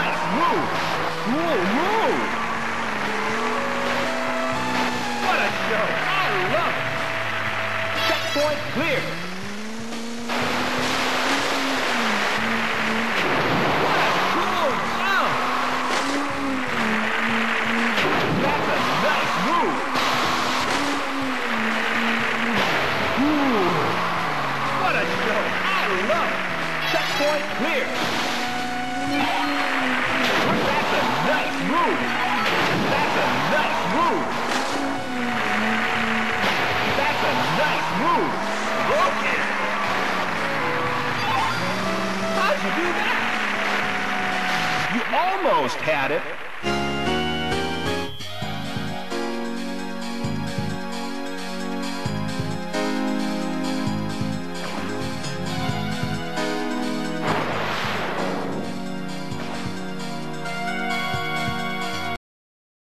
A nice move. Move. What a show. I love it. Checkpoint clear. What move. Clear. That's a nice move. That's a nice move. That's a nice move. Broken. How'd you do that? You almost had it.